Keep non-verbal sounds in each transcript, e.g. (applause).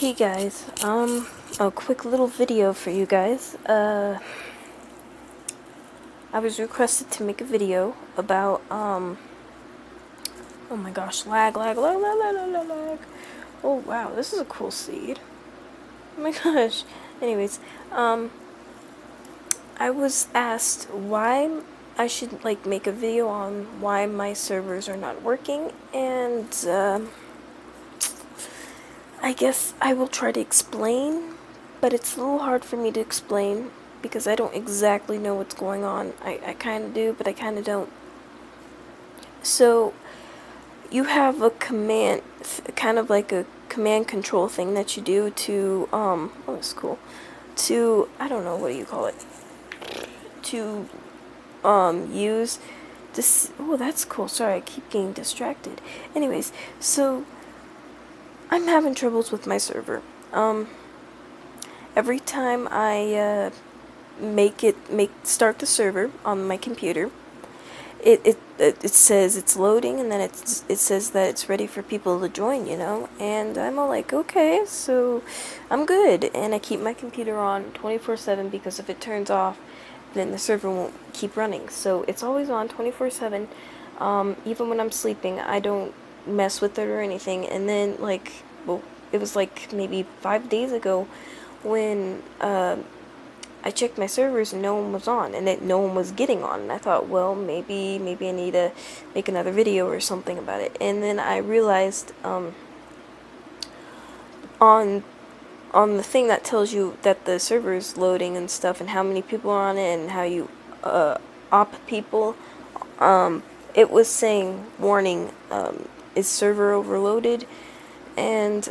Hey guys, um, a quick little video for you guys. Uh, I was requested to make a video about, um, oh my gosh, lag, lag, lag, lag, lag, lag, lag. Oh wow, this is a cool seed. Oh my (laughs) gosh. Anyways, um, I was asked why I should, like, make a video on why my servers are not working, and, uh, I guess I will try to explain, but it's a little hard for me to explain because I don't exactly know what's going on. I, I kind of do, but I kind of don't. So, you have a command, kind of like a command control thing that you do to, um, oh, that's cool, to, I don't know, what do you call it, to, um, use this, oh, that's cool, sorry, I keep getting distracted. Anyways, so, having troubles with my server. Um, every time I uh, make it make start the server on my computer, it, it it says it's loading and then it's it says that it's ready for people to join, you know. And I'm all like, okay, so I'm good. And I keep my computer on 24/7 because if it turns off, then the server won't keep running. So it's always on 24/7. Um, even when I'm sleeping, I don't mess with it or anything. And then, like, well, it was like maybe five days ago when uh, I checked my servers and no one was on, and that no one was getting on. And I thought, well, maybe maybe I need to make another video or something about it. And then I realized um, on on the thing that tells you that the server is loading and stuff, and how many people are on it, and how you uh, op people. Um, it was saying warning um, is server overloaded and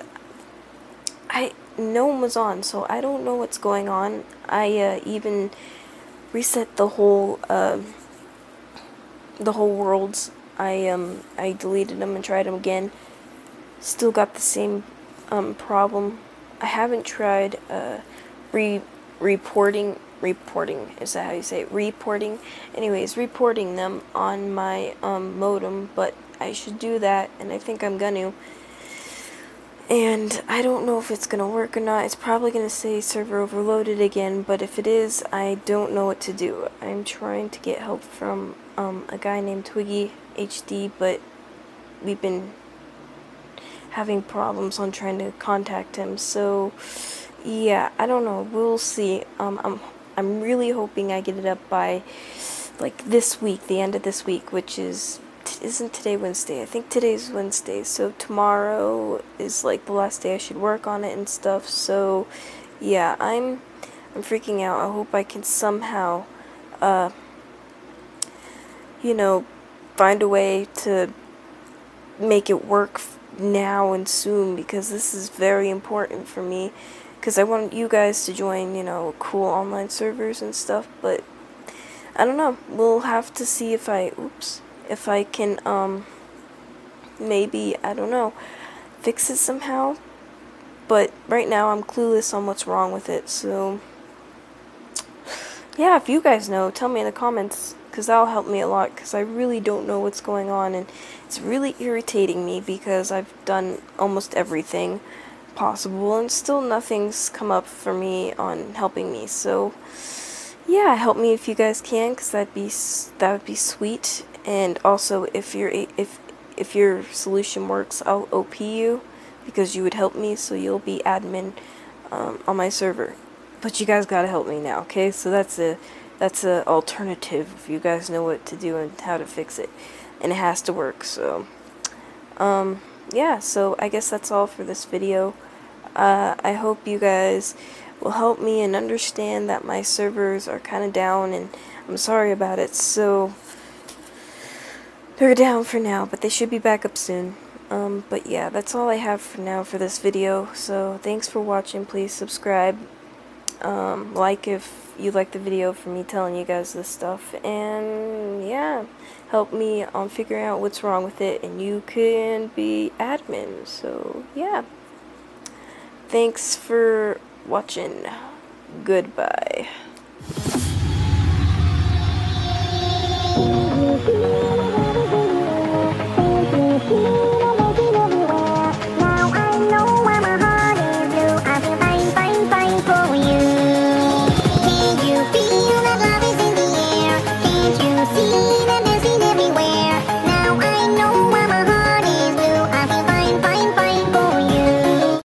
I no one was on so I don't know what's going on. I uh, even reset the whole uh, the whole worlds. I um I deleted them and tried them again. Still got the same um, problem. I haven't tried uh, re reporting reporting is that how you say it? reporting. Anyways reporting them on my um, modem but I should do that and I think I'm gonna and I don't know if it's going to work or not. It's probably going to say server overloaded again, but if it is, I don't know what to do. I'm trying to get help from um, a guy named Twiggy HD, but we've been having problems on trying to contact him. So, yeah, I don't know. We'll see. Um, I'm I'm really hoping I get it up by like this week, the end of this week, which is isn't today Wednesday? I think today's Wednesday, so tomorrow is like the last day I should work on it and stuff. So, yeah, I'm I'm freaking out. I hope I can somehow, uh, you know, find a way to make it work now and soon because this is very important for me. Because I want you guys to join, you know, cool online servers and stuff, but I don't know. We'll have to see if I. Oops if I can, um, maybe, I don't know, fix it somehow. But right now I'm clueless on what's wrong with it, so yeah, if you guys know, tell me in the comments, because that'll help me a lot, because I really don't know what's going on, and it's really irritating me, because I've done almost everything possible, and still nothing's come up for me on helping me, so yeah, help me if you guys can, because that'd be, that would be sweet, and also if your if if your solution works I'll OP you because you would help me so you'll be admin um, on my server. But you guys gotta help me now okay? So that's a that's a alternative if you guys know what to do and how to fix it. And it has to work so um yeah so I guess that's all for this video. Uh, I hope you guys will help me and understand that my servers are kind of down and I'm sorry about it. So they're down for now, but they should be back up soon. Um, but yeah, that's all I have for now for this video. So thanks for watching. Please subscribe. Um, like if you like the video for me telling you guys this stuff. And yeah, help me on figuring out what's wrong with it. And you can be admin. So yeah. Thanks for watching. Goodbye.